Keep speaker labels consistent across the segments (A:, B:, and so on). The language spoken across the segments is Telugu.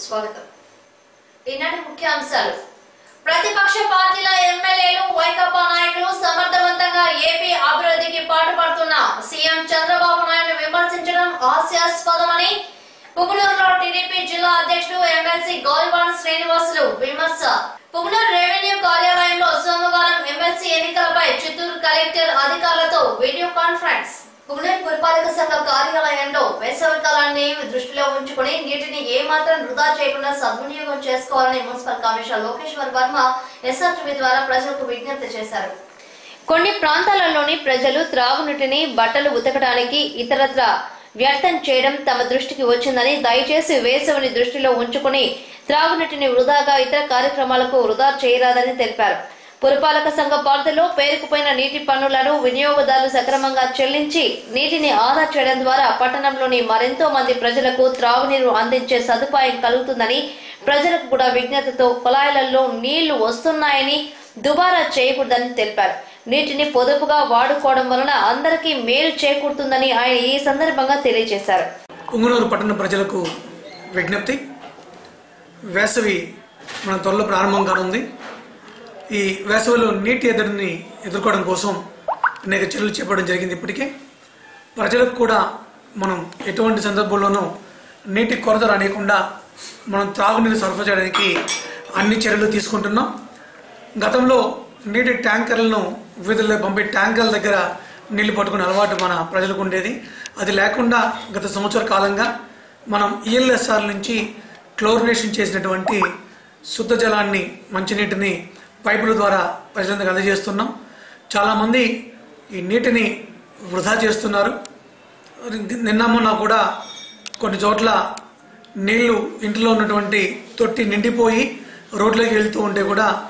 A: స్వాగతం. ఈనాటి ముఖ్యాంశాలు ప్రతిపక్ష పార్టీల ఎమ్మెల్యేలు వైకాపా నాయకులు సమర్థవంతంగా ఏపీ అభివృద్ధికి పాటుపడుతున్న సీఎం చంద్రబాబు నాయుడు విమర్శించడం హాస్యాస్పదమని పుగులూరులో టీడీపీ జిల్లా అధ్యక్షుడు ఎమ్మెల్సీ గౌల్వాన్ శ్రీనివాసులు విమర్శ. పుగులూరు రెవెన్యూ కార్యాలయంలో సోమవారం ఎమ్మెల్సీ ఎన్నికలపై చిత్తూరు కలెక్టర్ అధికారులతో వీడియో కాన్ఫరెన్స్. పుగులూరు పురపాలక సంఘ కార్యాలయంలో వేసవికాలాన్ని దృష్టిలో ఉంచుకుని నీటిని ఏమాత్రం వృధా చేయకుండా సద్వినియోగం చేసుకోవాలని municipal commissioner Lokeshwar Varma SRTV ద్వారా ప్రజలకు విజ్ఞప్తి చేశారు. కొన్ని ప్రాంతాలలోని ప్రజలు త్రాగునీటిని బట్టలు ఉతకడానికి ఇతరత్ర వ్యర్థం చేయడం తమ దృష్టికి వచ్చిందని దయచేసి వేసవిని దృష్టిలో ఉంచుకుని త్రాగునీటిని వృధాగా ఇతర కార్యక్రమాలకు వృధా చేయరాదని తెలిపారు. పురపాలక సంఘ పరిధిలో పేరుకుపోయిన నీటి పన్నులను వినియోగదారులు సక్రమంగా చెల్లించి నీటిని ఆదా చేయడం ద్వారా పట్టణంలోని మరెంతో మంది ప్రజలకు త్రాగునీరు అందించే సదుపాయం కలుగుతుందని ప్రజలకు కూడా విజ్ఞతతో కుళాయిలలో నీళ్ళు వస్తున్నాయని దుబారా చేయకూడదని తెలిపారు. నీటిని పొదుపుగా వాడుకోవడం వలన అందరికీ మేలు చేకూరుతుందని ఆయన ఈ సందర్భంగా తెలియజేశారు.
B: కుంగునూరు పట్టణ ప్రజలకు విజ్ఞప్తి. వేసవి మన త్వరలో ప్రారంభం కానుంది. ఈ వేసవిలో నీటి ఎదురుని ఎదుర్కోవడం కోసం అనేక చర్యలు చేపట్టడం జరిగింది ఇప్పటికే. ప్రజలకు కూడా మనం ఎటువంటి సందర్భంలోనూ నీటి కొరత రానియకుండా మనం త్రాగునీరు సరఫరా చేయడానికి అన్ని చర్యలు తీసుకుంటున్నాం. గతంలో నీటి ట్యాంకర్లను వీధుల్లో పంపే ట్యాంకర్ల దగ్గర నీళ్ళు పట్టుకునే అలవాటు మన ప్రజలకు ఉండేది. అది లేకుండా గత సంవత్సర కాలంగా మనం ఈఎల్ఎస్ఆర్ నుంచి క్లోరినేషన్ చేసినటువంటి శుద్ధ జలాన్ని మంచినీటిని పైపుల ద్వారా ప్రజలందరికీ అందజేస్తున్నాం. చాలామంది ఈ నీటిని వృధా చేస్తున్నారు. నిన్న మొన్న కూడా కొన్ని చోట్ల నీళ్ళు ఇంట్లో ఉన్నటువంటి తొట్టి నిండిపోయి రోడ్లోకి వెళ్తూ ఉంటే కూడా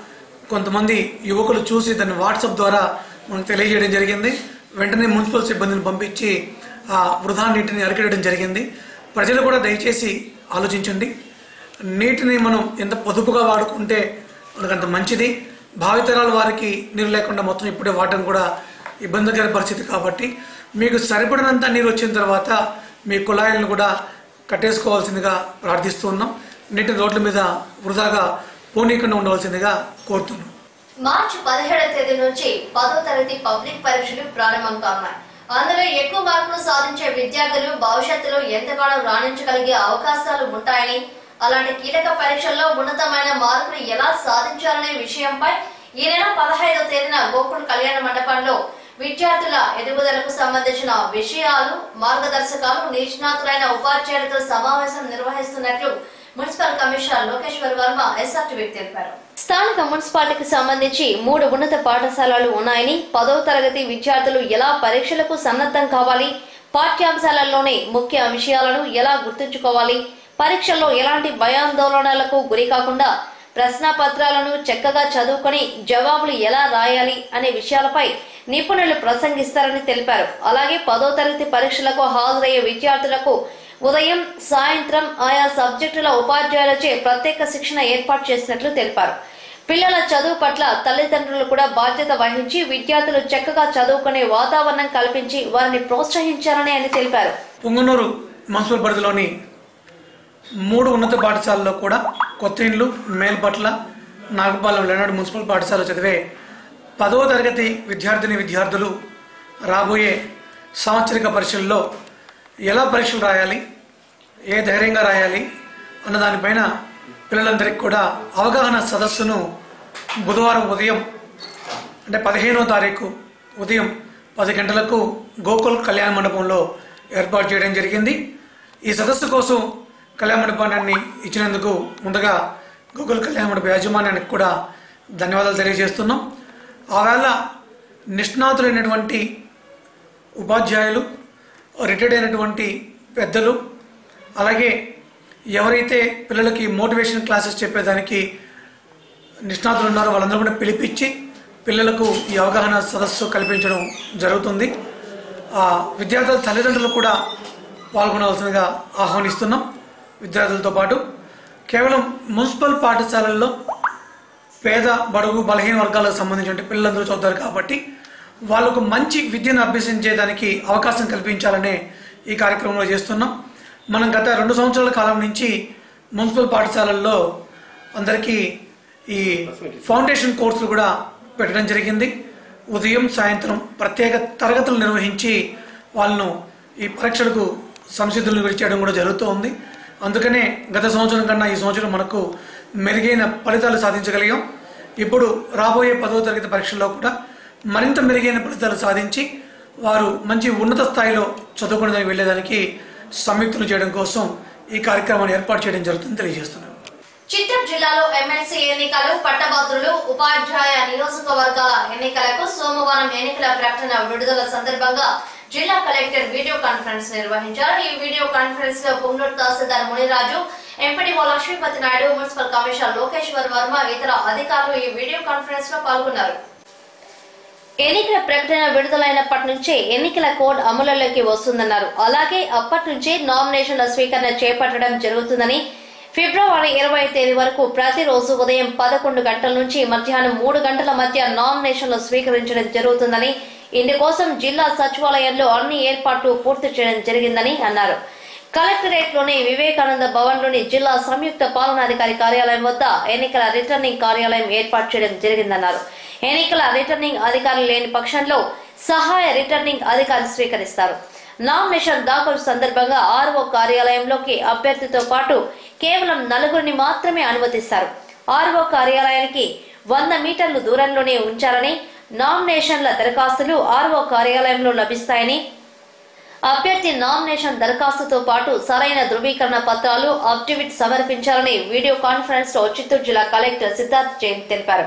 B: కొంతమంది యువకులు చూసి దాన్ని వాట్సాప్ ద్వారా మనకు తెలియజేయడం జరిగింది. వెంటనే మున్సిపల్ సిబ్బందిని పంపించి ఆ వృధా నీటిని అరికెట్టడం జరిగింది. ప్రజలు కూడా దయచేసి ఆలోచించండి. నీటిని మనం ఎంత పొదుపుగా వాడుకుంటే మనకు అంత మంచిది. భావితరాల వారికి నీరు లేకుండా మొత్తం ఇప్పుడే వాటం కూడా ఇబ్బందికర పరిస్థితి కాబట్టి మీకు సరిపడినంత నీరు వచ్చిన తర్వాత మీ కుళాయిలను కూడా కట్టేసుకోవాల్సిందిగా ప్రార్థిస్తున్నాం నీటిని రోడ్ల మీద వృధాగా పోనీయకుండా ఉండవలసిందిగా కోరుతున్నాం.
A: మార్చి పదిహేడవ తేదీ నుంచి పదో తరగతి పబ్లిక్ పరీక్షలు ప్రారంభం కానున్నాయి. అందులో ఎక్కువ మార్కులు సాధించే విద్యార్థులు భవిష్యత్తులో ఎంతగానో రాణించగలిగే అవకాశాలు ఉంటాయని అలాంటి కీలక పరీక్షల్లో ఉన్నతమైన మార్కులు ఎలా సాధించాలనే విషయంపై ఈ నెల పదహైదవ తేదీన గోకుల్ కళ్యాణ మండపంలో విద్యార్థుల ఎదుగుదలకు సంబంధించిన విషయాలు మార్గదర్శకాలు నిష్ణాతులైన ఉపాధ్యాయులతో సమావేశం నిర్వహిస్తున్నట్లు మున్సిపల్ కమిషనర్ లోకేశ్వర్ వర్మ ఎస్ఆర్టీవీకి తెలిపారు. స్థానిక మున్సిపాలిటీకి సంబంధించి మూడు ఉన్నత పాఠశాలలు ఉన్నాయని పదవ తరగతి విద్యార్థులు ఎలా పరీక్షలకు సన్నద్ధం కావాలి పాఠ్యాంశాలలోనే ముఖ్య విషయాలను ఎలా గుర్తుంచుకోవాలి పరీక్షల్లో ఎలాంటి భయాందోళనలకు గురి కాకుండా ప్రశ్నాపత్రాలను చక్కగా చదువుకొని జవాబులు ఎలా రాయాలి అనే విషయాలపై నిపుణులు ప్రసంగిస్తారని తెలిపారు. అలాగే పదో తరగతి పరీక్షలకు హాజరయ్యే విద్యార్థులకు ఉదయం సాయంత్రం ఆయా సబ్జెక్టుల ఉపాధ్యాయులచే ప్రత్యేక శిక్షణ ఏర్పాటు చేసినట్లు తెలిపారు. పిల్లల చదువు పట్ల తల్లిదండ్రులు కూడా బాధ్యత వహించి విద్యార్థులు చక్కగా చదువుకునే వాతావరణం కల్పించి వారిని ప్రోత్సహించాలని ఆయన తెలిపారు.
B: పుంగనూరు మున్సిపల్ పరిధిలోని మూడు ఉన్నత పాఠశాలలో కూడా కొత్త ఇండ్లు మేల్పట్ల నాగపాలెం లేనాడు మున్సిపల్ పాఠశాల చదివే పదవ తరగతి విద్యార్థిని విద్యార్థులు రాబోయే సంవత్సరిక పరీక్షల్లో ఎలా పరీక్షలు రాయాలి ఏ ధైర్యంగా రాయాలి అన్న దానిపైన పిల్లలందరికీ కూడా అవగాహన సదస్సును బుధవారం ఉదయం అంటే పదిహేనో తారీఖు ఉదయం పది గంటలకు గోకుల్ కళ్యాణ మండపంలో ఏర్పాటు చేయడం జరిగింది. ఈ సదస్సు కోసం కళ్యాణ మండపాన్ని ఇచ్చినందుకు ముందుగా గూగుల్ కళ్యాణ మండప యాజమాన్యానికి కూడా ధన్యవాదాలు తెలియజేస్తున్నాం. ఆవేళ నిష్ణాతులైనటువంటి ఉపాధ్యాయులు రిటైర్డ్ అయినటువంటి పెద్దలు అలాగే ఎవరైతే పిల్లలకి మోటివేషన్ క్లాసెస్ చెప్పేదానికి నిష్ణాతులు ఉన్నారో వాళ్ళందరూ కూడా పిలిపించి పిల్లలకు ఈ అవగాహన సదస్సు కల్పించడం జరుగుతుంది. ఆ విద్యార్థుల తల్లిదండ్రులు కూడా పాల్గొనవలసిందిగా ఆహ్వానిస్తున్నాం. విద్యార్థులతో పాటు కేవలం మున్సిపల్ పాఠశాలల్లో పేద బడుగు బలహీన వర్గాలకు సంబంధించిన పిల్లలందరూ చదువుతారు కాబట్టి వాళ్ళకు మంచి విద్యను అభ్యసించేదానికి అవకాశం కల్పించాలనే ఈ కార్యక్రమంలో చేస్తున్నాం. మనం గత రెండు సంవత్సరాల కాలం నుంచి మున్సిపల్ పాఠశాలల్లో అందరికీ ఈ ఫౌండేషన్ కోర్సులు కూడా పెట్టడం జరిగింది. ఉదయం సాయంత్రం ప్రత్యేక తరగతులు నిర్వహించి వాళ్ళను ఈ పరీక్షలకు సంసిద్ధులను చేయడం కూడా జరుగుతూ ఉంది అందుకనే గత సంవత్సరం కన్నా ఈ సంవత్సరం మనకు మెరుగైన ఫలితాలు సాధించగలిగాం. ఇప్పుడు రాబోయే పదవ తరగతి పరీక్షల్లో కూడా మరింత మెరుగైన ఫలితాలు సాధించి వారు మంచి ఉన్నత స్థాయిలో చదువుకునేదానికి వెళ్ళేదానికి సంయుక్తులు చేయడం కోసం ఈ కార్యక్రమాన్ని ఏర్పాటు చేయడం జరుగుతుందని తెలియజేస్తున్నాను.
A: చిత్తూరు జిల్లాలో ఎమ్మెల్సీ ఎన్నికలు పట్టభద్రులు ఉపాధ్యాయ నియోజకవర్గాల ఎన్నికలకు సోమవారం ఎన్నికల ప్రకటన విడుదల సందర్భంగా జిల్లా కలెక్టర్ వీడియో కాన్ఫరెన్స్ నిర్వహించారు. ఈ వీడియో కాన్ఫరెన్స్లో Pungur tahsildar Muniraju MPDO Lakshmipathi Naidu municipal commissioner Lokeshwar Varma ఇతర అధికారులు ఈ వీడియో కాన్ఫరెన్స్లో పాల్గొన్నారు. ఎన్నికల ప్రకటన విడుదలైనప్పటి నుంచే ఎన్నికల కోడ్ అమలులోకి వస్తుందన్నారు. అలాగే అప్పటి నుంచే నామినేషన్ల స్వీకరణ చేపట్టడం జరుగుతుందని ఫిబ్రవరి ఇరవై తేదీ వరకు ప్రతిరోజు ఉదయం పదకొండు గంటల నుంచి మధ్యాహ్నం మూడు గంటల మధ్య నామినేషన్లు స్వీకరించడం జరుగుతుందని ఇందుకోసం జిల్లా సచివాలయంలో అన్ని ఏర్పాట్లు పూర్తి చేయడం జరిగిందని అన్నారు. కలెక్టరేట్లోని వివేకానంద భవన్లోని జిల్లా సంయుక్త పాలనాధికారి కార్యాలయం వద్ద ఎన్నికల రిటర్నింగ్ కార్యాలయం ఏర్పాటు చేయడం జరిగిందన్నారు. ఎన్నికల రిటర్నింగ్ అధికారులు లేని పక్షంలో సహాయ రిటర్నింగ్ అధికారి స్వీకరిస్తారు. నామినేషన్ దాఖలు సందర్భంగా ఆర్ఓ కార్యాలయంలోకి అభ్యర్థితో పాటు కేవలం నలుగురిని మాత్రమే అనుమతిస్తారు. ఆర్ఓ కార్యాలయానికి వంద మీటర్లు దూరంలోనే ఉంచారని నామినేషన్ల దరఖాస్తులు ఆర్ఓ కార్యాలయంలో లభిస్తాయని అభ్యర్థి నామినేషన్ దరఖాస్తుతో పాటు సరైన ధృవీకరణ పత్రాలు అఫిడవిట్ సమర్పించాలని వీడియో కాన్ఫరెన్స్లో చిత్తూరు జిల్లా కలెక్టర్ సిద్ధార్థ్ జైన్ తెలిపారు.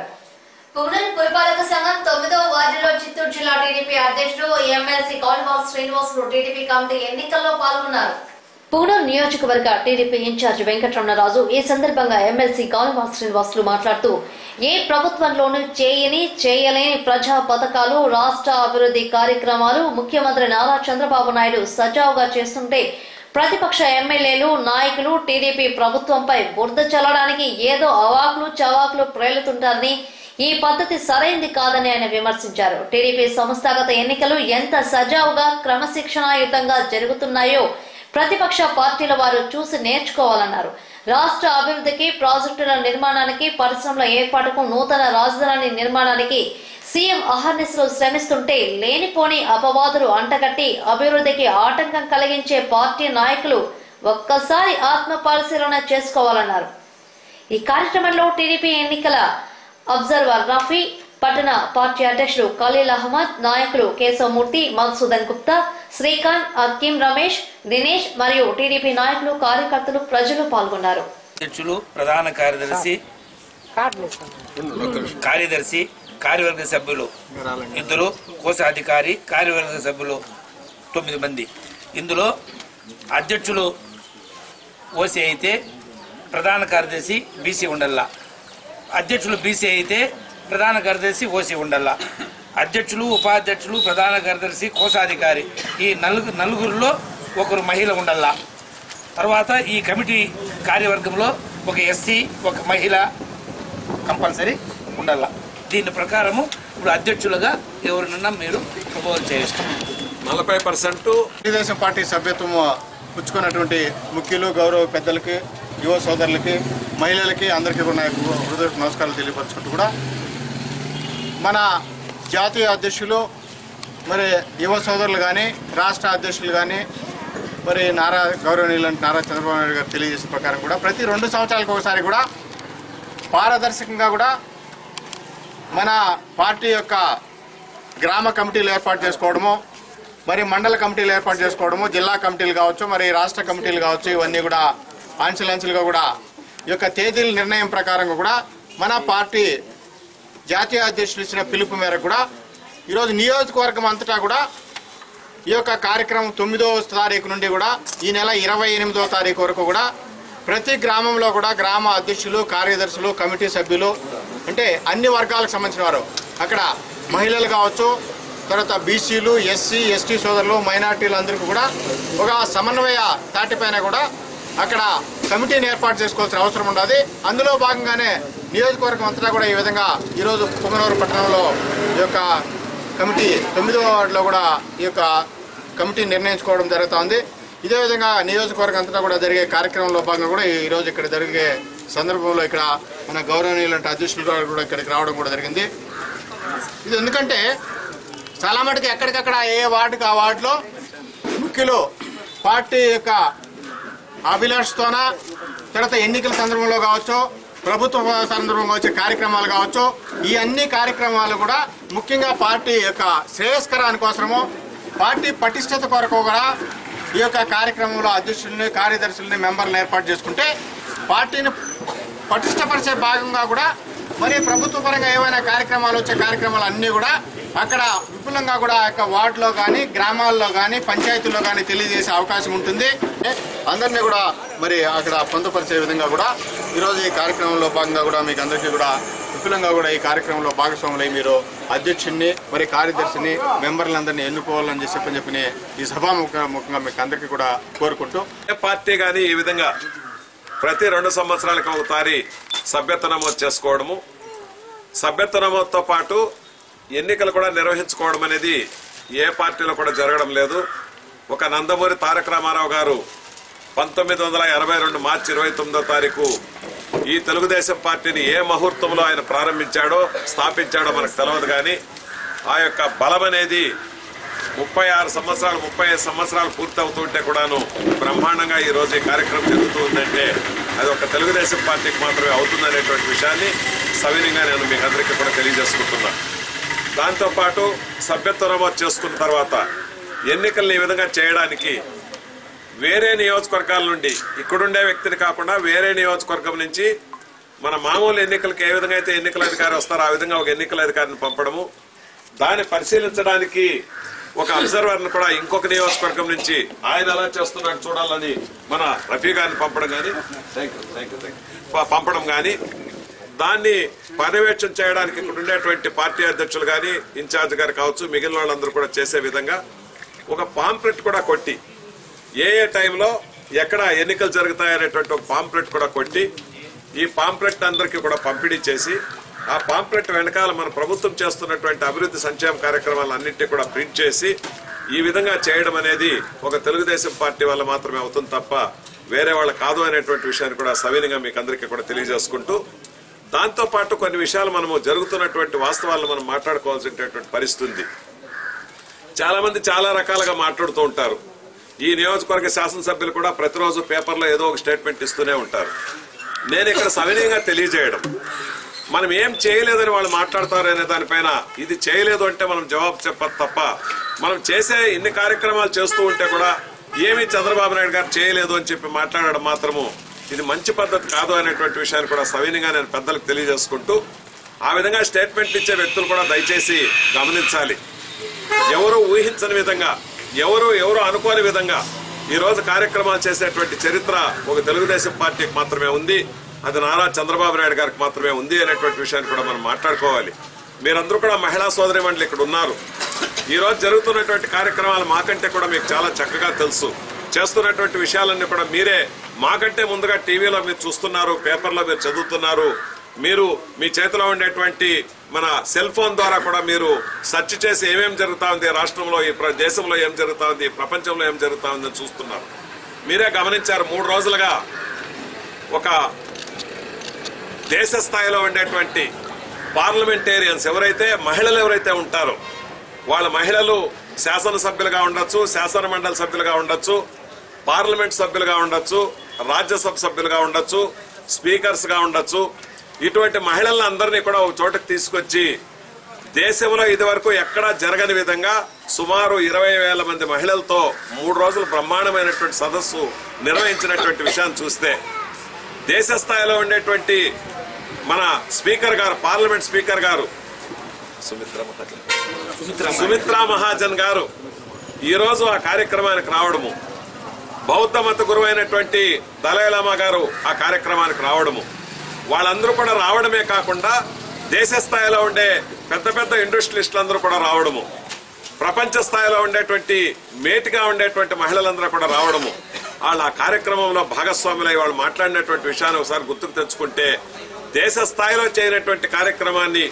A: పునర్ పురపాలక సంఘం తొమ్మిదవ వార్డులో చిత్తూరు జిల్లా టీడీపీ అధ్యక్షుడు MLC Kalval Srinivasulu TDP committee ఎన్నికల్లో పాల్గొన్నారు. పూనూరు నియోజకవర్గ టీడీపీ ఇన్ఛార్జ్ వెంకటరమణరాజు ఈ సందర్భంగా ఎమ్మెల్సీ కాల్వాల్ శ్రీనివాసులు మాట్లాడుతూ ఏ ప్రభుత్వంలోనూ చేయని చేయలేని ప్రజా పథకాలు రాష్ట్ర అభివృద్ధి కార్యక్రమాలు ముఖ్యమంత్రి నారా చంద్రబాబు నాయుడు సజావుగా చేస్తుంటే ప్రతిపక్ష ఎమ్మెల్యేలు నాయకులు టీడీపీ ప్రభుత్వంపై బురద చల్లడానికి ఏదో అవాకులు చవాకులు ప్రేలుతుంటారని ఈ పద్ధతి సరైంది కాదని ఆయన విమర్శించారు. టీడీపీ సంస్థాగత ఎన్నికలు ఎంత సజావుగా క్రమశిక్షణాయుతంగా జరుగుతున్నాయో ప్రతిపక్ష పార్టీల వారు చూసి నేర్చుకోవాలన్నారు. రాష్ట్ర అభివృద్ధికి ప్రాజెక్టుల నిర్మాణానికి పరిశ్రమల ఏర్పాటుకు నూతన రాజధాని నిర్మాణానికి సీఎం అహర్నిశలు శ్రమిస్తుంటే లేనిపోని అపవాదులు అంటగట్టి అభివృద్ధికి ఆటంకం కలిగించే పార్టీ నాయకులు ఒక్కసారి ఆత్మ పరిశీలన చేసుకోవాలన్నారు. ఈ కార్యక్రమంలో టీడీపీ ఎన్నికల అబ్జర్వర్ రఫీ పట్టణ పార్టీ అధ్యక్షుడు ఖలీల్ అహ్మద్ నాయకులు కేశవమూర్తి మధుసూదన్ గుప్తా శ్రీకాంత్ అక్కిం రమేష్ దినేష్ మరియు టీడీపీ నాయకులు కార్యకర్తలు ప్రజలు పాల్గొన్నారు.
C: అధ్యక్షులు ప్రధాన కార్యదర్శి కార్యదర్శి కార్యవర్గ సభ్యులు ఇద్దరు కోశాధికారి కార్యవర్గ సభ్యులు తొమ్మిది మంది. ఇందులో అధ్యక్షులు ఓసీ అయితే ప్రధాన కార్యదర్శి బీసీ ఉండల్లా. అధ్యక్షులు బీసీ అయితే ప్రధాన కార్యదర్శి ఓసీ ఉండల్లా. అధ్యక్షులు ఉపాధ్యక్షులు ప్రధాన కార్యదర్శి కోశాధికారి ఈ నలుగు నలుగురిలో ఒకరు మహిళ ఉండల్లా. తర్వాత ఈ కమిటీ కార్యవర్గంలో ఒక ఎస్సీ ఒక మహిళ కంపల్సరీ ఉండాల దీని ప్రకారము ఇప్పుడు అధ్యక్షులుగా ఎవరినన్నా మీరు ప్రపోజ్ చేస్తాం
D: నలభై పర్సెంట్
E: తెలుగుదేశం పార్టీ సభ్యత్వం పుచ్చుకున్నటువంటి ముఖ్యులు గౌరవ పెద్దలకి యువ సోదరులకి మహిళలకి అందరికీ కూడా హృదయ నమస్కారాలు తెలియపరచుకుంటూ కూడా మన జాతీయ అధ్యక్షులు మరి యువ సోదరులు కానీ రాష్ట్ర అధ్యక్షులు కానీ మరి నారా గౌరవనీయులు నారా చంద్రబాబు నాయుడు గారు తెలియజేసిన ప్రకారం కూడా ప్రతి రెండు సంవత్సరాలకు ఒకసారి కూడా పారదర్శకంగా కూడా మన పార్టీ యొక్క గ్రామ కమిటీలు ఏర్పాటు చేసుకోవడము మరి మండల కమిటీలు ఏర్పాటు చేసుకోవడము జిల్లా కమిటీలు కావచ్చు మరి రాష్ట్ర కమిటీలు కావచ్చు ఇవన్నీ కూడా అంచెలంచెలుగా కూడా ఈ యొక్క తేదీల నిర్ణయం ప్రకారంగా కూడా మన పార్టీ జాతీయ అధ్యక్షులు ఇచ్చిన పిలుపు మేరకు కూడా ఈరోజు నియోజకవర్గం అంతటా కూడా ఈ యొక్క కార్యక్రమం తొమ్మిదో తారీఖు నుండి కూడా ఈ నెల ఇరవై ఎనిమిదో తారీఖు వరకు కూడా ప్రతి గ్రామంలో కూడా గ్రామ అధ్యక్షులు కార్యదర్శులు కమిటీ సభ్యులు అంటే అన్ని వర్గాలకు సంబంధించిన వారు. అక్కడ మహిళలు కావచ్చు తర్వాత బీసీలు ఎస్సీ ఎస్టీ సోదరులు మైనార్టీలు అందరికీ కూడా ఒక సమన్వయ తాటిపైన కూడా అక్కడ కమిటీని ఏర్పాటు చేసుకోవాల్సిన అవసరం ఉండదు. అందులో భాగంగానే నియోజకవర్గం అంతటా కూడా ఈ విధంగా ఈరోజు పుంగనూరు పట్టణంలో ఈ యొక్క కమిటీ తొమ్మిదవ వార్డులో కూడా ఈ యొక్క కమిటీ నిర్ణయించుకోవడం జరుగుతోంది. ఇదే విధంగా నియోజకవర్గం అంతటా కూడా జరిగే కార్యక్రమంలో భాగంగా కూడా ఈరోజు ఇక్కడ జరిగే సందర్భంలో ఇక్కడ మన గౌరవనీయులంటే అధ్యక్షులు కూడా ఇక్కడికి రావడం కూడా జరిగింది. ఇది ఎందుకంటే చాలా మటుకు ఎక్కడికక్కడ ఏ వార్డుకి ఆ వార్డులో ముఖ్యులు పార్టీ యొక్క అభిలాషతోన తర్వాత ఎన్నికల సందర్భంలో కావచ్చు ప్రభుత్వ సందర్భంగా వచ్చే కార్యక్రమాలు కావచ్చు ఈ అన్ని కార్యక్రమాలు కూడా ముఖ్యంగా పార్టీ యొక్క శ్రేయస్కరాని కోసము పార్టీ పటిష్టత కొరకు కూడా ఈ యొక్క కార్యక్రమంలో అధ్యక్షుల్ని కార్యదర్శుల్ని మెంబర్లను ఏర్పాటు చేసుకుంటే పార్టీని పటిష్టపరిచే భాగంగా కూడా మరి ప్రభుత్వ పరంగా ఏమైనా కార్యక్రమాలు వచ్చే కార్యక్రమాలు అన్నీ కూడా అక్కడ విపులంగా కూడా ఆ యొక్క వార్డులో కానీ గ్రామాల్లో కానీ పంచాయతీల్లో కానీ తెలియజేసే అవకాశం ఉంటుంది. అందరినీ కూడా మరి అక్కడ పొందుపరిచే విధంగా కూడా ఈరోజు ఈ కార్యక్రమంలో భాగంగా కూడా మీకు అందరికీ కూడా విపులంగా కూడా ఈ కార్యక్రమంలో భాగస్వాములై మీరు అధ్యక్షుడిని మరి కార్యదర్శిని మెంబర్లందరినీ ఎన్నుకోవాలని చెప్పని చెప్పిన ఈ సభాముఖంగా మీకు అందరికీ కూడా కోరుకుంటూ.
D: ఏ పార్టీ కానీ ఈ విధంగా ప్రతి రెండు సంవత్సరాలకు ఒకసారి సభ్యత్వ నమోదు చేసుకోవడము సభ్యత్వ నమోదుతో పాటు ఎన్నికలు కూడా నిర్వహించుకోవడం అనేది ఏ పార్టీలో కూడా జరగడం లేదు. ఒక నందమూరి తారక రామారావు గారు పంతొమ్మిది వందల ఎనభై రెండు మార్చి ఇరవై తొమ్మిదో తారీఖు ఈ తెలుగుదేశం పార్టీని ఏ ముహూర్తంలో ఆయన ప్రారంభించాడో స్థాపించాడో మనకు తెలియదు కానీ ఆ యొక్క బలం అనేది ముప్పై ఆరు సంవత్సరాలు ముప్పై ఐదు సంవత్సరాలు పూర్తి అవుతుంటే కూడాను బ్రహ్మాండంగా ఈరోజు ఈ కార్యక్రమం జరుగుతూ ఉందంటే అది ఒక తెలుగుదేశం పార్టీకి మాత్రమే అవుతుందనేటువంటి విషయాన్ని సవినీయంగా నేను మీ అందరికీ కూడా తెలియజేసుకుంటున్నా. దాంతోపాటు సభ్యత్వ నమోదు చేసుకున్న తర్వాత ఎన్నికల్ని ఈ విధంగా చేయడానికి వేరే నియోజకవర్గాల నుండి ఇక్కడుండే వ్యక్తిని కాకుండా వేరే నియోజకవర్గం నుంచి మన మామూలు ఎన్నికలకు ఏ విధంగా అయితే ఎన్నికల అధికారి వస్తారో ఆ విధంగా ఒక ఎన్నికల అధికారిని పంపడము. దాన్ని పరిశీలించడానికి ఒక అబ్జర్వర్ను కూడా ఇంకొక నియోజకవర్గం నుంచి ఆయన ఎలా చేస్తున్నాడు చూడాలని మన రఫీ గారిని పంపడం కానీ పంపడం కానీ దాన్ని పర్యవేక్షణ చేయడానికి ఇక్కడ ఉండేటువంటి పార్టీ అధ్యక్షులు కానీ ఇన్ఛార్జ్ గారు కావచ్చు మిగిలిన వాళ్ళందరూ కూడా చేసే విధంగా ఒక పాంప్లెట్ కూడా కొట్టి ఏ ఏ టైంలో ఎక్కడ ఎన్నికలు జరుగుతాయనేటువంటి ఒక పాంప్లెట్ కూడా కొట్టి ఈ పాంప్లెట్ అందరికీ కూడా పంపిణీ చేసి ఆ పాంప్లెట్ వెనకాల మన ప్రభుత్వం చేస్తున్నటువంటి అభివృద్ధి సంక్షేమ కార్యక్రమాలన్నింటినీ కూడా ప్రింట్ చేసి ఈ విధంగా చేయడం అనేది ఒక తెలుగుదేశం పార్టీ వల్ల మాత్రమే అవుతుంది తప్ప వేరే వాళ్ళ కాదు అనేటువంటి విషయాన్ని కూడా సవినీయంగా మీకు అందరికీ కూడా తెలియజేసుకుంటూ దాంతో పాటు కొన్ని విషయాలు మనము జరుగుతున్నటువంటి వాస్తవాలను మనం మాట్లాడుకోవాల్సినటువంటి పరిస్థితి ఉంది. చాలా మంది చాలా రకాలుగా మాట్లాడుతూ ఉంటారు. ఈ నియోజకవర్గ శాసనసభ్యులు కూడా ప్రతిరోజు పేపర్లో ఏదో ఒక స్టేట్మెంట్ ఇస్తూనే ఉంటారు. నేను ఇక్కడ సవినీయంగా తెలియజేయడం మనం ఏం చేయలేదని వాళ్ళు మాట్లాడతారు అనే దానిపైన ఇది చేయలేదు అంటే మనం జవాబు చెప్పదు తప్ప మనం చేసే ఇన్ని కార్యక్రమాలు చేస్తూ ఉంటే కూడా ఏమీ చంద్రబాబు నాయుడు గారు చేయలేదు అని చెప్పి మాట్లాడడం మాత్రము ఇది మంచి పద్ధతి కాదు అనేటువంటి విషయాన్ని కూడా సవినీయంగా నేను పెద్దలకు తెలియజేసుకుంటూ ఆ విధంగా స్టేట్మెంట్ ఇచ్చే వ్యక్తులు కూడా దయచేసి గమనించాలి. ఎవరు ఊహించని విధంగా ఎవరు ఎవరు అనుకోని విధంగా ఈరోజు కార్యక్రమాలు చేసేటువంటి చరిత్ర ఒక తెలుగుదేశం పార్టీకి మాత్రమే ఉంది. అది నారా చంద్రబాబు నాయుడు గారికి మాత్రమే ఉంది అనేటువంటి విషయాన్ని కూడా మనం మాట్లాడుకోవాలి. మీరందరూ కూడా మహిళా సోదరి మండలి ఇక్కడ ఉన్నారు. ఈరోజు జరుగుతున్నటువంటి కార్యక్రమాలు మాకంటే కూడా మీకు చాలా చక్కగా తెలుసు. చేస్తున్నటువంటి విషయాలన్నీ కూడా మీరే మాకంటే ముందుగా టీవీలో మీరు చూస్తున్నారు పేపర్లో మీరు చదువుతున్నారు. మీరు మీ చేతిలో ఉండేటువంటి మన సెల్ ఫోన్ ద్వారా కూడా మీరు సెర్చ్ చేసి ఏమేం జరుగుతూ ఉంది రాష్ట్రంలో ఈ దేశంలో ఏం జరుగుతూ ఉంది ప్రపంచంలో ఏం జరుగుతూ ఉందని చూస్తున్నారు. మీరే గమనించారు మూడు రోజులుగా ఒక దేశ స్థాయిలో ఉండేటువంటి పార్లమెంటేరియన్స్ ఎవరైతే మహిళలు ఎవరైతే ఉంటారో వాళ్ళ మహిళలు శాసనసభ్యులుగా ఉండొచ్చు శాసన మండలి సభ్యులుగా ఉండొచ్చు పార్లమెంట్ సభ్యులుగా ఉండొచ్చు రాజ్యసభ సభ్యులుగా ఉండొచ్చు స్పీకర్స్గా ఉండొచ్చు ఇటువంటి మహిళలను అందరినీ కూడా ఒక చోటకు తీసుకొచ్చి దేశంలో ఇదివరకు ఎక్కడా జరగని విధంగా సుమారు ఇరవై వేల మంది మహిళలతో మూడు రోజులు బ్రహ్మాండమైనటువంటి సదస్సు నిర్వహించినటువంటి విషయాన్ని చూస్తే దేశ స్థాయిలో ఉండేటువంటి మన స్పీకర్ గారు పార్లమెంట్ స్పీకర్ గారు సుమిత్ర మహాజన్. సుమిత్రా మహాజన్. గారు ఈ రోజు ఆ కార్యక్రమానికి రావడము. బౌద్ధ మత గురువైనటువంటి దలైలామా గారు ఆ కార్యక్రమానికి రావడము. వాళ్ళందరూ కూడా రావడమే కాకుండా దేశ స్థాయిలో ఉండే పెద్ద పెద్ద ఇండస్ట్రియలిస్టులు అందరూ కూడా రావడము. ప్రపంచ స్థాయిలో ఉండేటువంటి మేటిగా ఉండేటువంటి మహిళలందరూ కూడా రావడము. వాళ్ళు ఆ కార్యక్రమంలో భాగస్వాములై వాళ్ళు మాట్లాడినటువంటి విషయాన్ని ఒకసారి గుర్తుకు తెచ్చుకుంటే దేశ స్థాయిలో చేయనటువంటి కార్యక్రమాన్ని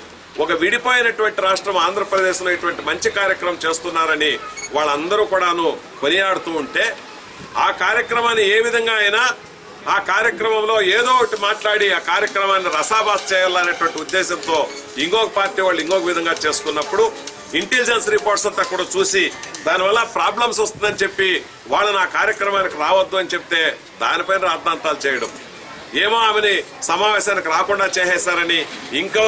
D: ఒక విడిపోయినటువంటి రాష్ట్రం ఆంధ్రప్రదేశ్లో ఇటువంటి మంచి కార్యక్రమం చేస్తున్నారని వాళ్ళందరూ కూడాను కొనియాడుతూ ఉంటే ఆ కార్యక్రమాన్ని ఏ విధంగా అయినా ఆ కార్యక్రమంలో ఏదో ఒకటి మాట్లాడి ఆ కార్యక్రమాన్ని రసాబాస్ చేయాలనేటువంటి ఉద్దేశంతో ఇంకొక పార్టీ వాళ్ళు ఇంకొక విధంగా చేసుకున్నప్పుడు ఇంటెలిజెన్స్ రిపోర్ట్స్ అంతా కూడా చూసి దానివల్ల ప్రాబ్లమ్స్ వస్తుందని చెప్పి వాళ్ళని ఆ కార్యక్రమానికి రావద్దు అని చెప్తే దానిపైన రాద్ధాంతాలు చేయడం. ఏమో ఆమెని సమావేశానికి రాకుండా చేసేశారని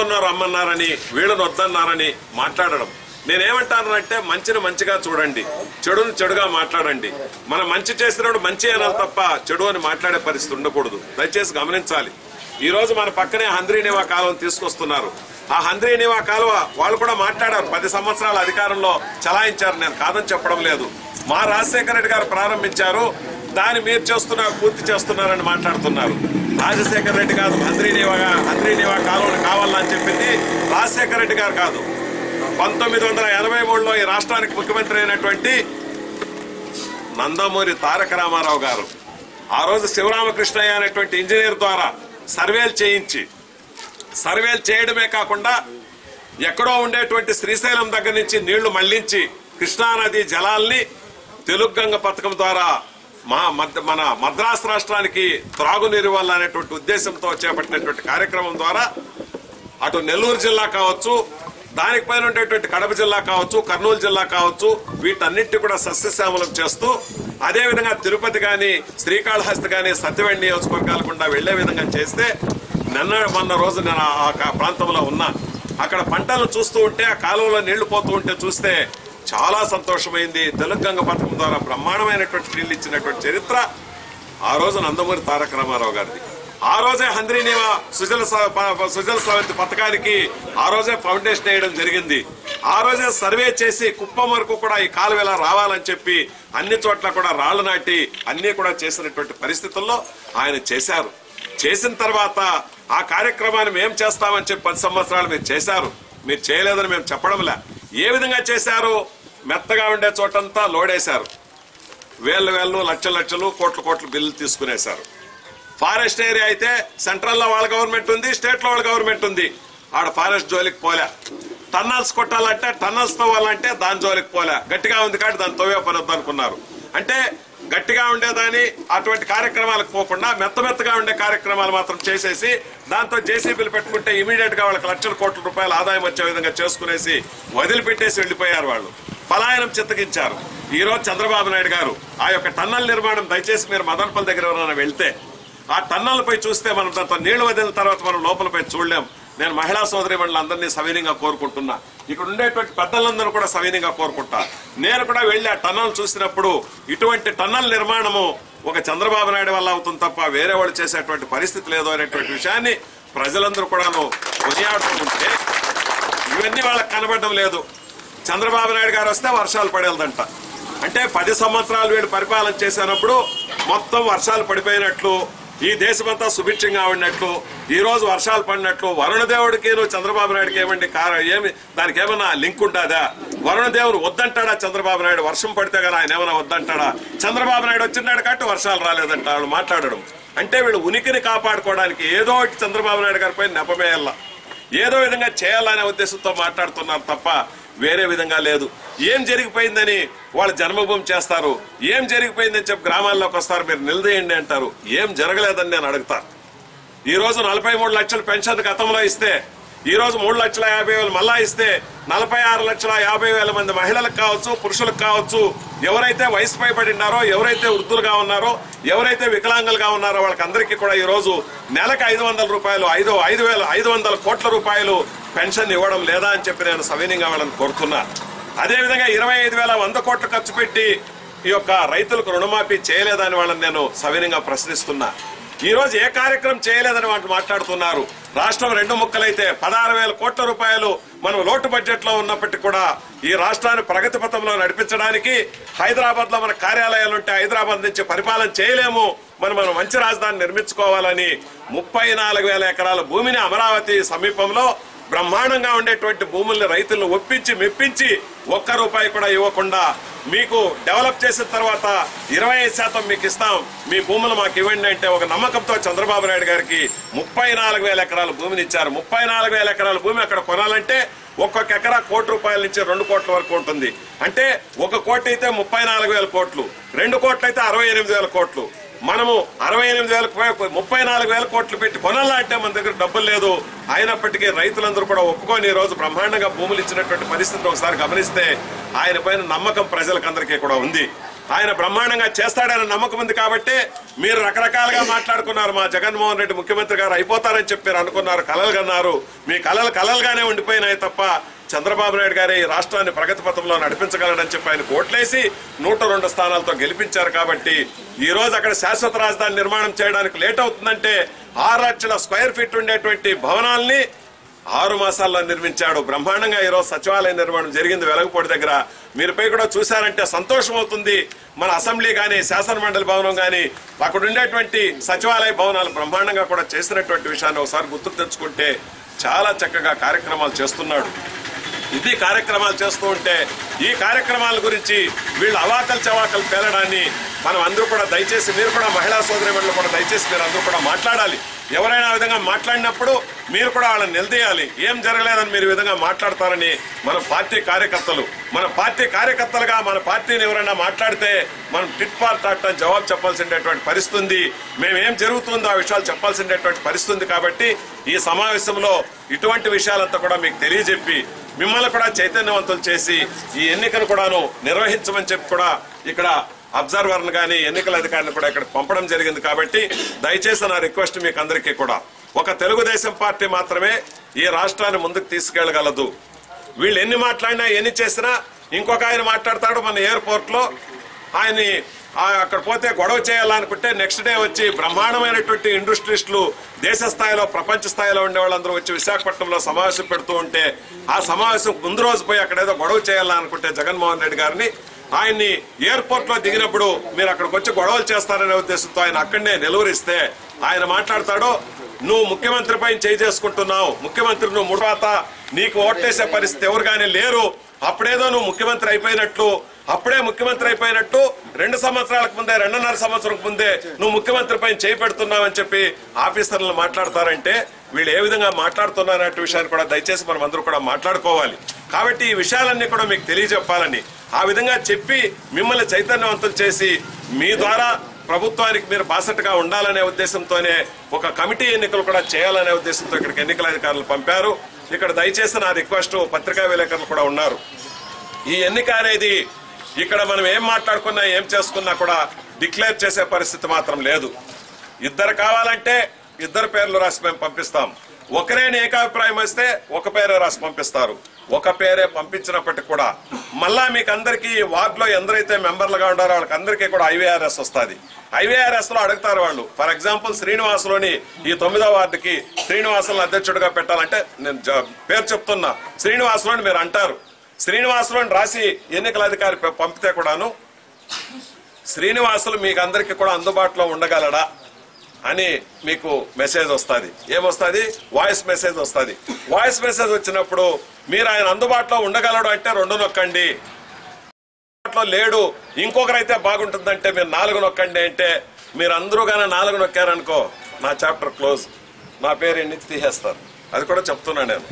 D: ఉన్నారు రమ్మన్నారని వీళ్ళని వద్దన్నారని మాట్లాడడం. నేనేమంటానంటే మంచిని మంచిగా చూడండి చెడును చెడుగా మాట్లాడండి. మనం మంచి చేసినప్పుడు మంచి అనాలి తప్ప చెడు అని మాట్లాడే పరిస్థితి ఉండకూడదు. దయచేసి గమనించాలి. ఈ రోజు మన పక్కనే హంద్రీనివా కాలువను తీసుకొస్తున్నారు. ఆ హంద్రీనివా కాలువ వాళ్ళు కూడా మాట్లాడారు. పది సంవత్సరాల అధికారంలో చలాయించారు. నేను కాదని చెప్పడం లేదు. మా రాజశేఖర రెడ్డి గారు ప్రారంభించారు. దాన్ని మీరు చేస్తున్నారు పూర్తి చేస్తున్నారని మాట్లాడుతున్నారు. రాజశేఖర రెడ్డి కాదు హంద్రీనివా హంద్రీనివా కాలువను కావాలని చెప్పింది రాజశేఖర రెడ్డి గారు కాదు. పంతొమ్మిది వందల ఎనభై మూడులో ఈ రాష్ట్రానికి ముఖ్యమంత్రి అయినటువంటి నందమూరి తారక రామారావు గారు ఆ రోజు శివరామకృష్ణయ్య అనేటువంటి ఇంజనీర్ ద్వారా సర్వేలు చేయించి సర్వేలు చేయడమే కాకుండా ఎక్కడో ఉండేటువంటి శ్రీశైలం దగ్గర నుంచి నీళ్ళు మళ్ళించి కృష్ణానది జలాల్ని తెలుగంగ పథకం ద్వారా మా మద్- మన మద్రాసు రాష్ట్రానికి త్రాగునీరు వల్ల అనేటువంటి ఉద్దేశంతో చేపట్టినటువంటి కార్యక్రమం ద్వారా అటు నెల్లూరు జిల్లా కావచ్చు దానికి పైన ఉండేటువంటి కడప జిల్లా కావచ్చు కర్నూలు జిల్లా కావచ్చు వీటన్నిటి కూడా సస్యశ్యామలం చేస్తూ అదే విధంగా తిరుపతి కానీ శ్రీకాళహస్తి కానీ సత్యవేడి నియోజకవర్గాలు గుండా వెళ్ళే విధంగా చేస్తే నిన్న మొన్న రోజు నేను ఆ- ప్రాంతంలో ఉన్నా. అక్కడ పంటలు చూస్తూ ఉంటే ఆ కాలువలో నీళ్ళు పోతూ ఉంటే చూస్తే చాలా సంతోషమైంది. తెలుగంగ పథకం ద్వారా బ్రహ్మాండమైనటువంటి నీళ్ళు ఇచ్చినటువంటి చరిత్ర. ఆ రోజు నందమూరి తారక రామారావు గారిది. ఆ రోజే హంద్రీనివా సుజల సుజల సవంతి పథకానికి ఆ రోజే ఫౌండేషన్ వేయడం జరిగింది. ఆ రోజే సర్వే చేసి కుప్పం వరకు కూడా ఈ కాలువ ఎలా రావాలని చెప్పి అన్ని చోట్ల కూడా రాళ్ళు నాటి అన్నీ కూడా చేసినటువంటి పరిస్థితుల్లో ఆయన చేశారు. చేసిన తర్వాత ఆ కార్యక్రమాన్ని మేము చేస్తామని చెప్పి పది సంవత్సరాలు మీరు చేశారు. మీరు చేయలేదని మేము చెప్పడంలే. ఏ విధంగా చేశారు? మెత్తగా ఉండే చోటంతా లోడేశారు. వేలు వేలు లక్షల లక్షలు కోట్ల కోట్ల బిల్లులు తీసుకునేశారు. ఫారెస్ట్ ఏరియా అయితే సెంట్రల్లో వాళ్ళ గవర్నమెంట్ ఉంది స్టేట్లో వాళ్ళ గవర్నమెంట్ ఉంది. ఆడ ఫారెస్ట్ జోలికి పోలే. టన్నల్స్ కొట్టాలంటే టన్నల్స్ తవ్వాలంటే దాని జోలికి పోలే. గట్టిగా ఉంది కాబట్టి దాన్ని తవ్వే పనొద్దు అనుకున్నారు. అంటే గట్టిగా ఉండేదాని అటువంటి కార్యక్రమాలకు పోకుండా మెత్త మెత్తగా ఉండే కార్యక్రమాలు మాత్రం చేసేసి దాంతో జేసీబీలు పెట్టుకుంటే ఇమీడియట్గా వాళ్ళకి లక్షల కోట్ల రూపాయల ఆదాయం వచ్చే విధంగా చేసుకునేసి వదిలిపెట్టేసి వెళ్ళిపోయారు వాళ్ళు. పలాయనం చిత్తగించారు. ఈ రోజు చంద్రబాబు నాయుడు గారు ఆ యొక్క టన్నల్ నిర్మాణం దయచేసి మీరు మదనపల్లి దగ్గర ఎవరైనా వెళ్తే ఆ టన్నలపై చూస్తే మనం దాంతో నీళ్ళు వదిలిన తర్వాత మనం లోపలపై చూడలేం. నేను మహిళా సోదరి అందరినీ సవినీయంగా కోరుకుంటున్నా. ఇక్కడ ఉండేటువంటి పెద్దలందరూ కూడా సవినీయంగా కోరుకుంటా. నేను కూడా వెళ్ళి ఆ టన్నల్ చూసినప్పుడు ఇటువంటి టన్నల్ నిర్మాణము ఒక చంద్రబాబు నాయుడు వల్ల అవుతుంది తప్ప వేరే వాళ్ళు చేసేటువంటి పరిస్థితి లేదు అనేటువంటి విషయాన్ని ప్రజలందరూ కూడాను కొనియాడుతుంటే ఇవన్నీ వాళ్ళకి కనబడడం లేదు. చంద్రబాబు నాయుడు గారు వస్తే వర్షాలు పడేదంట అంటే పది సంవత్సరాలు వీడు పరిపాలన చేసినప్పుడు మొత్తం వర్షాలు పడిపోయినట్లు ఈ దేశమంతా సుభిక్షంగా ఉన్నట్లు ఈ రోజు వర్షాలు పడినట్లు వరుణదేవుడికి చంద్రబాబు నాయుడికి ఏమండి కారణం? ఏమి దానికి ఏమన్నా లింక్ ఉంటుందా? వరుణదేవుడు వద్దంటాడా చంద్రబాబు నాయుడు? వర్షం పడితే కదా ఆయన ఏమైనా వద్దంటాడా? చంద్రబాబు నాయుడు వచ్చినాడు కాబట్టి వర్షాలు రాలేదంట వాళ్ళు మాట్లాడడం. అంటే వీళ్ళు ఉనికిని కాపాడుకోవడానికి ఏదో ఒకటి చంద్రబాబు నాయుడు గారిపై నెపమేయాల. ఏదో విధంగా చేయాలనే ఉద్దేశంతో మాట్లాడుతున్నారు తప్ప వేరే విధంగా లేదు. ఏం జరిగిపోయిందని వాళ్ళు జన్మభూమి చేస్తారు. ఏం జరిగిపోయిందని చెప్పి గ్రామాల్లోకి వస్తారు. మీరు నిలదీయండి అంటారు. ఏం జరగలేదని నేను అడుగుతా. ఈ రోజు నలభై మూడు లక్షల పెన్షన్ గతంలో ఇస్తే ఈ రోజు మూడు లక్షల యాభై వేలు మళ్ళా ఇస్తే నలభై ఆరు లక్షల యాభై వేల మంది మహిళలకు కావచ్చు పురుషులకు కావచ్చు ఎవరైతే వయసు పైబడినారో ఎవరైతే వృద్ధులుగా ఉన్నారో ఎవరైతే వికలాంగులుగా ఉన్నారో వాళ్ళకందరికీ కూడా ఈ రోజు నెలకు ఐదు వందల రూపాయలు ఐదు ఐదు వేల ఐదు వందల కోట్ల రూపాయలు పెన్షన్ ఇవ్వడం లేదా అని చెప్పి నేను సవినీయంగా వాళ్ళని కోరుతున్నా. అదేవిధంగా ఇరవై ఐదు వేల వంద కోట్లు ఖర్చు పెట్టి ఈ యొక్క రైతులకు రుణమాఫీ చేయలేదని వాళ్ళని నేను సవినీయంగా ప్రశ్నిస్తున్నా. ఈరోజు ఏ కార్యక్రమం చేయలేదని వాళ్ళు మాట్లాడుతున్నారు? రాష్ట్రం రెండు ముక్కలైతే పదహారు వేల కోట్ల రూపాయలు మనం లోటు బడ్జెట్లో ఉన్నప్పటికీ కూడా ఈ రాష్ట్రాన్ని ప్రగతి పథంలో నడిపించడానికి హైదరాబాద్లో మన కార్యాలయాలు ఉంటే హైదరాబాద్ నుంచి పరిపాలన చేయలేము. మనం మనం మంచి రాజధాని నిర్మించుకోవాలని ముప్పై నాలుగు వేల ఎకరాల భూమిని అమరావతి సమీపంలో బ్రహ్మాండంగా ఉండేటువంటి భూముల్ని రైతులను ఒప్పించి మెప్పించి ఒక్క రూపాయి కూడా ఇవ్వకుండా మీకు డెవలప్ చేసిన తర్వాత ఇరవై ఐదు శాతం మీకు ఇస్తాం. మీ భూములు మాకు ఇవ్వండి అంటే ఒక నమ్మకంతో చంద్రబాబు నాయుడు గారికి ముప్పై నాలుగు వేల ఎకరాల భూమిని ఇచ్చారు. ముప్పై నాలుగు వేల ఎకరాల భూమి అక్కడ కొనాలంటే ఒక్కొక్క ఎకరా కోటి రూపాయల నుంచి రెండు కోట్ల వరకు ఉంటుంది. అంటే ఒక కోటి అయితే ముప్పై నాలుగు వేల కోట్లు. రెండు కోట్లు అయితే అరవై ఎనిమిది వేల కోట్లు. మనము అరవై ఎనిమిది వేల ముప్పై నాలుగు వేల కోట్లు పెట్టి కొనాలంటే మన దగ్గర డబ్బులు లేదు. అయినప్పటికీ రైతులందరూ కూడా ఒప్పుకొని ఈ రోజు బ్రహ్మాండంగా భూములు ఇచ్చినటువంటి పరిస్థితిని ఒకసారి గమనిస్తే ఆయన పైన నమ్మకం ప్రజలకందరికీ కూడా ఉంది. ఆయన బ్రహ్మాండంగా చేస్తాడనే నమ్మకం ఉంది కాబట్టి మీరు రకరకాలుగా మాట్లాడుకున్నారు. మా జగన్మోహన్ రెడ్డి ముఖ్యమంత్రి గారు అయిపోతారని చెప్పారు అనుకున్నారు. కలలు కన్నారు. మీ కలలు కలలుగానే ఉండిపోయినాయి తప్ప చంద్రబాబు నాయుడు గారి ఈ రాష్ట్రాన్ని ప్రగతి పథంలో నడిపించగలడని చెప్పి ఆయన ఓట్లేసి నూట రెండు స్థానాలతో గెలిపించారు కాబట్టి ఈ రోజు అక్కడ శాశ్వత రాజధాని నిర్మాణం చేయడానికి లేట్ అవుతుందంటే ఆరు లక్షల స్క్వేర్ ఫీట్ ఉండేటువంటి భవనాల్ని ఆరు మాసాల్లో నిర్మించాడు. బ్రహ్మాండంగా ఈరోజు సచివాలయ నిర్మాణం జరిగింది వెలగపూడి దగ్గర. మీరుపై కూడా చూశారంటే సంతోషం అవుతుంది. మన అసెంబ్లీ కానీ శాసనమండలి భవనం కానీ అక్కడ ఉండేటువంటి సచివాలయ భవనాలు బ్రహ్మాండంగా కూడా చేసినటువంటి విషయాన్ని ఒకసారి గుర్తుకు తెచ్చుకుంటే చాలా చక్కగా కార్యక్రమాలు చేస్తున్నాడు. ఇది కార్యక్రమాలు చేస్తూ ఉంటే ఈ కార్యక్రమాల గురించి వీళ్ళు అవాకలు చవాకలు పేలడాన్ని మనం అందరూ కూడా దయచేసి మీరు కూడా మహిళా సోదరి కూడా దయచేసి మీరు అందరూ కూడా మాట్లాడాలి. ఎవరైనా విధంగా మాట్లాడినప్పుడు మీరు కూడా వాళ్ళని నిలదీయాలి. ఏం జరగలేదని మీరు విధంగా మాట్లాడతారని మన పార్టీ కార్యకర్తలు మన పార్టీ కార్యకర్తలుగా మన పార్టీని ఎవరైనా మాట్లాడితే మనం టిట్ పార్ టాట్ అని జవాబు చెప్పాల్సినటువంటి పరిస్థితి ఉంది. జరుగుతుందో ఆ విషయాలు చెప్పాల్సినటువంటి పరిస్థితి ఉంది కాబట్టి ఈ సమావేశంలో ఇటువంటి విషయాలంతా కూడా మీకు తెలియజెప్పి మిమ్మల్ని కూడా చైతన్యవంతులు చేసి ఈ ఎన్నికను కూడాను నిర్వహించమని చెప్పి కూడా ఇక్కడ అబ్జర్వర్ను కానీ ఎన్నికల అధికారిని కూడా ఇక్కడ పంపడం జరిగింది కాబట్టి దయచేసి నా రిక్వెస్ట్ మీకు అందరికీ కూడా. ఒక తెలుగుదేశం పార్టీ మాత్రమే ఈ రాష్ట్రాన్ని ముందుకు తీసుకెళ్ళగలదు వీళ్ళు ఎన్ని మాట్లాడినా ఎన్ని చేసినా ఇంకొక ఆయన మాట్లాడతాడు మన ఎయిర్పోర్ట్లో. ఆయన్ని అక్కడ పోతే గొడవ చేయాలనుకుంటే నెక్స్ట్ డే వచ్చి బ్రహ్మాండమైనటువంటి ఇండస్ట్రీస్టులు దేశ స్థాయిలో ప్రపంచ స్థాయిలో ఉండే వాళ్ళందరూ వచ్చి విశాఖపట్నంలో సమావేశం పెడుతూ ఉంటే ఆ సమావేశం ముందు రోజు పోయి అక్కడ ఏదో గొడవ చేయాలనుకుంటే జగన్మోహన్ రెడ్డి గారిని ఆయన్ని ఎయిర్పోర్ట్లో దిగినప్పుడు మీరు అక్కడికి వచ్చి గొడవలు చేస్తారనే ఉద్దేశంతో ఆయన అక్కడనే నిలువరిస్తే ఆయన మాట్లాడతాడు నువ్వు ముఖ్యమంత్రి పైన చేయి చేసుకుంటున్నావు ముఖ్యమంత్రి నువ్వు ముడవాత నీకు ఓట్లేసే పరిస్థితి ఎవరు కానీ లేరు అప్పుడేదో నువ్వు ముఖ్యమంత్రి అయిపోయినట్లు అప్పుడే ముఖ్యమంత్రి అయిపోయినట్టు రెండు సంవత్సరాలకు ముందే రెండున్నర సంవత్సరం ముందే నువ్వు ముఖ్యమంత్రి పైన చేయి పెడుతున్నావని చెప్పి ఆఫీసర్లు మాట్లాడతారంటే వీళ్ళు ఏ విధంగా మాట్లాడుతున్నారనే విషయాన్ని కూడా దయచేసి మనం అందరూ కూడా మాట్లాడుకోవాలి. కాబట్టి ఈ విషయాలన్నీ కూడా మీకు తెలియజెప్పాలని. ఆ విధంగా చెప్పి మిమ్మల్ని చైతన్యవంతులు చేసి మీ ద్వారా ప్రభుత్వానికి మీరు బాసటగా ఉండాలనే ఉద్దేశంతోనే ఒక కమిటీ ఎన్నికలు కూడా చేయాలనే ఉద్దేశంతో ఇక్కడికి ఎన్నికల అధికారులు పంపారు. ఇక్కడ దయచేసి నా రిక్వెస్ట్ పత్రికా విలేకరులు కూడా ఉన్నారు. ఈ ఎన్నిక అనేది ఇక్కడ మనం ఏం మాట్లాడుకున్నా ఏం చేసుకున్నా కూడా డిక్లేర్ చేసే పరిస్థితి మాత్రం లేదు. ఇద్దరు కావాలంటే ఇద్దరు పేర్లు రాసి మేము పంపిస్తాం. ఒకరే ఏకాభిప్రాయం వస్తే ఒక పేరే రాసి పంపిస్తారు. ఒక పేరే పంపించినప్పటికి కూడా మళ్ళా మీకు అందరికీ వార్డులో ఎందరైతే మెంబర్లుగా ఉండారో వాళ్ళకి అందరికీ కూడా ఐవీఆర్ఎస్ వస్తుంది. ఐవీఆర్ఎస్లో అడుగుతారు వాళ్ళు. ఫర్ ఎగ్జాంపుల్ శ్రీనివాసులోని ఈ తొమ్మిదో వార్డుకి శ్రీనివాసులను అధ్యక్షుడిగా పెట్టాలంటే నేను జ- పేరు చెప్తున్నా. శ్రీనివాసులోని మీరు అంటారు. శ్రీనివాసులను రాసి ఎన్నికల అధికారి పంపితే కూడాను శ్రీనివాసులు మీకు అందరికీ కూడా అందుబాటులో ఉండగలడా అని మీకు మెసేజ్ వస్తుంది. ఏమొస్తుంది? వాయిస్ మెసేజ్ వస్తుంది. వాయిస్ మెసేజ్ వచ్చినప్పుడు మీరు ఆయన అందుబాటులో ఉండగలడు అంటే రెండు నొక్కండి. అందుబాటులో లేడు ఇంకొకరైతే బాగుంటుందంటే మీరు నాలుగు నొక్కండి అంటే మీరు అందరూ కానీ నాలుగు నొక్కారనుకో నా చాప్టర్ క్లోజ్. నా పేరు ఎన్ని తీసేస్తారు? అది కూడా చెప్తున్నాను నేను.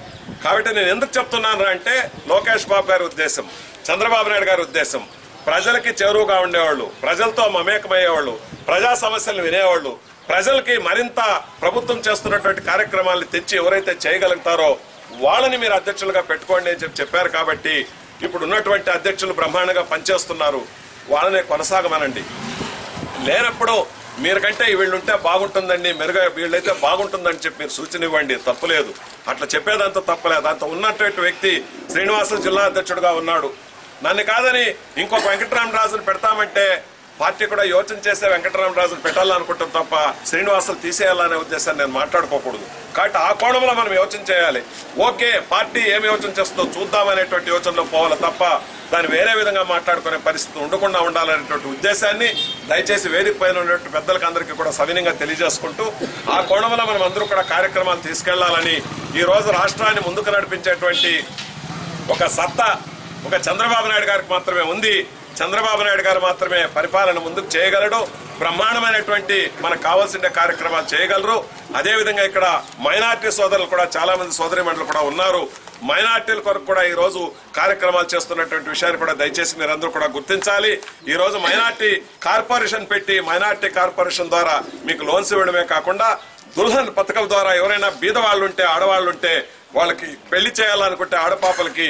D: కాబట్టి నేను ఎందుకు చెప్తున్నాను అంటే లోకేష్ బాబు గారి ఉద్దేశం చంద్రబాబు నాయుడు గారి ఉద్దేశం. ప్రజలకి చేరువుగా ఉండేవాళ్ళు ప్రజలతో మమేకమయ్యేవాళ్ళు ప్రజా సమస్యలు వినేవాళ్ళు ప్రజలకి మరింత ప్రభుత్వం చేస్తున్నటువంటి కార్యక్రమాలను తెచ్చి ఎవరైతే చేయగలుగుతారో వాళ్ళని మీరు అధ్యక్షులుగా పెట్టుకోండి అని చెప్పి చెప్పారు కాబట్టి ఇప్పుడు ఉన్నటువంటి అధ్యక్షులు బ్రహ్మాండంగా పనిచేస్తున్నారు. వాళ్ళనే కొనసాగమనండి. లేనప్పుడు మీరు కంటే వీళ్ళు ఉంటే బాగుంటుందండి మెరుగ వీళ్ళైతే బాగుంటుందని చెప్పి మీరు సూచన ఇవ్వండి తప్పులేదు. అట్లా చెప్పేదంత తప్పలేదు. అంత ఉన్నటువంటి వ్యక్తి శ్రీనివాస జిల్లా అధ్యక్షుడిగా ఉన్నాడు. నన్ను కాదని ఇంకొక వెంకటరామరాజును పెడతామంటే పార్టీ కూడా యోచన చేసే వెంకటరామరాజును పెట్టాలనుకుంటాం తప్ప శ్రీనివాసులు తీసేయాలనే ఉద్దేశాన్ని నేను మాట్లాడుకోకూడదు. కాబట్టి ఆ కోణంలో మనం యోచన చేయాలి. ఓకే పార్టీ ఏమి యోచన చేస్తుందో చూద్దామనేటువంటి యోచనలో పోవాలి తప్ప దాన్ని వేరే విధంగా మాట్లాడుకునే పరిస్థితి ఉండకుండా ఉండాలనేటువంటి ఉద్దేశాన్ని దయచేసి వేదిక పైన ఉన్నటువంటి పెద్దలకు అందరికీ కూడా సవినంగా తెలియజేసుకుంటూ ఆ కోణంలో మనం అందరూ కూడా కార్యక్రమాలు తీసుకెళ్ళాలని ఈ రోజు రాష్ట్రాన్ని ముందుకు నడిపించేటువంటి ఒక సత్తా ఒక చంద్రబాబు నాయుడు గారికి మాత్రమే ఉంది. చంద్రబాబు నాయుడు గారు మాత్రమే పరిపాలన ముందుకు చేయగలడు. బ్రహ్మాండమైనటువంటి మనకు కావాల్సిన కార్యక్రమాలు చేయగలరు. అదేవిధంగా ఇక్కడ మైనార్టీ సోదరులు కూడా చాలా మంది సోదరి కూడా ఉన్నారు. మైనార్టీల కొరకు కూడా ఈ రోజు కార్యక్రమాలు చేస్తున్నటువంటి విషయాన్ని కూడా దయచేసి మీరందరూ కూడా గుర్తించాలి. ఈ రోజు మైనార్టీ కార్పొరేషన్ పెట్టి మైనార్టీ కార్పొరేషన్ ద్వారా మీకు లోన్స్ ఇవ్వడమే కాకుండా దుల్హన్ పథకం ద్వారా ఎవరైనా బీద వాళ్ళు ఉంటే ఆడవాళ్ళు ఉంటే వాళ్ళకి పెళ్ళి చేయాలనుకుంటే ఆడపాపలకి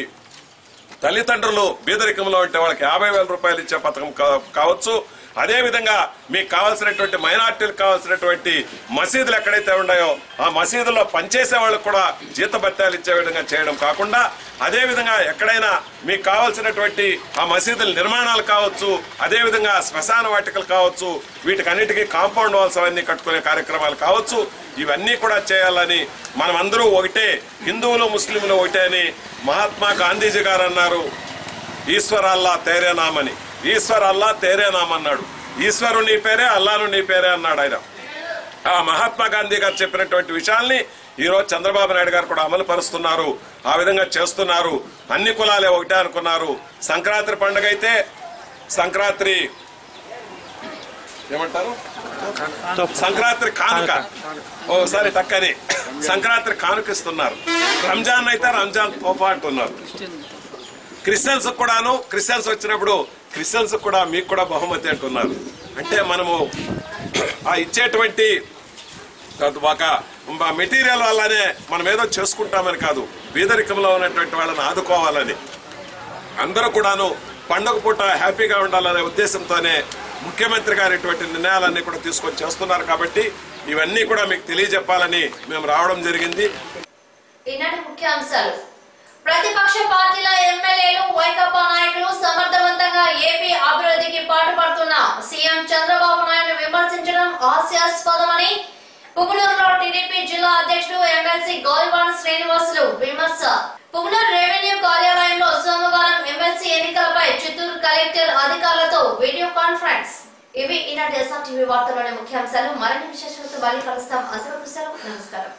D: తల్లిదండ్రులు బీదరికంలో ఉంటే వాళ్ళకి యాభై వేల రూపాయలు ఇచ్చే పథకం కా- కావచ్చు. అదేవిధంగా మీకు కావాల్సినటువంటి మైనార్టీలకు కావాల్సినటువంటి మసీదులు ఎక్కడైతే ఉన్నాయో ఆ మసీదుల్లో పనిచేసే వాళ్ళకు కూడా జీతభత్యాలు ఇచ్చే విధంగా చేయడం కాకుండా అదేవిధంగా ఎక్కడైనా మీకు కావాల్సినటువంటి ఆ మసీదుల నిర్మాణాలు కావచ్చు అదే విధంగా శ్మశాన వాటికలు కావచ్చు వీటికన్నిటికీ కాంపౌండ్ వాల్స్ అవన్నీ కట్టుకునే కార్యక్రమాలు కావచ్చు ఇవన్నీ కూడా చేయాలని మనమందరూ ఒకటే హిందువులు ముస్లింలు ఒకటే అని మహాత్మా గాంధీజీ గారు అన్నారు ఈశ్వరాల్లా తేరేనామని నామని. ఈశ్వర్ అల్లా తేరే ఈశ్వరు నీ పేరే అల్లాను నీ పేరే అన్నాడు ఆయన. ఆ మహాత్మా గాంధీ గారు చెప్పినటువంటి విషయాల్ని ఈరోజు చంద్రబాబు నాయుడు గారు కూడా అమలు పరుస్తున్నారు. ఆ విధంగా చేస్తున్నారు. అన్ని కులాలే ఒకటే అనుకున్నారు. సంక్రాంతి పండుగ అయితే సంక్రాంతి ఏమంటారు? సంక్రాంతి కానుక. ఓసారి తక్కని. సంక్రాంతి కానుక ఇస్తున్నారు రంజాన్ అయితే రంజాన్ తోఫా అంటున్నారు క్రిస్టియన్స్ కూడాను క్రిస్టియన్స్ వచ్చినప్పుడు క్రిస్టియన్స్ కూడా మీకు కూడా బహుమతి అంటున్నారు. అంటే మనము ఆ ఇచ్చేటువంటి ఒక మెటీరియల్ వల్లనే మనం ఏదో చేసుకుంటామని కాదు బీదరికంలో ఉన్నటువంటి వాళ్ళని ఆదుకోవాలని. అందరూ కూడాను పండగ పూట హ్యాపీగా ఉండాలనే ఉద్దేశంతోనే ముఖ్యమంత్రి గారు ఇటువంటి నిర్ణయాలన్నీ కూడా తీసుకొని చేస్తున్నారు కాబట్టి ఇవన్నీ కూడా మీకు తెలియజెప్పాలని మేము రావడం జరిగింది.
A: ఈనాటి ముఖ్యాంశాలు ప్రతిపక్ష పార్టీల ఎమ్మెల్యేలు వైకాపా నాయకులు సమర్థవంతంగా ఏపీ అభివృద్ధికి పాటుపడుతున్న సీఎం చంద్రబాబు నాయుడు విమర్శించడం హాస్యాస్పదమని పుగులూరులో టీడీపీ జిల్లా అధ్యక్షుడు ఎమ్మెల్సీ గోల్వాన్ శ్రీనివాసులు విమర్శ. పుగులూరు రెవెన్యూ కార్యాలయంలో సోమవారం ఎమ్మెల్సీ ఎన్నికలపై చిత్తూరు కలెక్టర్ అధికారులతో వీడియో కాన్ఫరెన్స్. ఇవి ఈనాటి ఎస్ఆర్ టీవీ వార్తల్లోని ముఖ్యాంశాలు. మరిన్ని విశేషాలతో మళ్ళీ కలుస్తాం. అందరూ నమస్కారం.